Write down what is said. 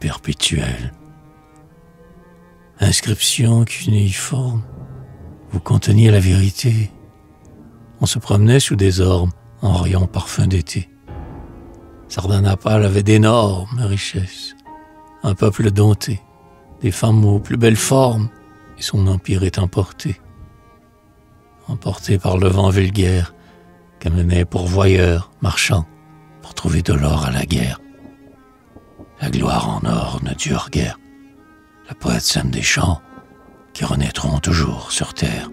perpétuelle. Inscription cunéiforme, vous conteniez la vérité. On se promenait sous des ormes en riant parfum d'été. Sardanapale avait d'énormes richesses, un peuple dompté, des femmes aux plus belles formes, et son empire est emporté. Emporté par le vent vulgaire qu'amenaient pourvoyeurs, marchands, pour trouver de l'or à la guerre. La gloire en or ne dure guère. La poète sème des champs qui renaîtront toujours sur terre.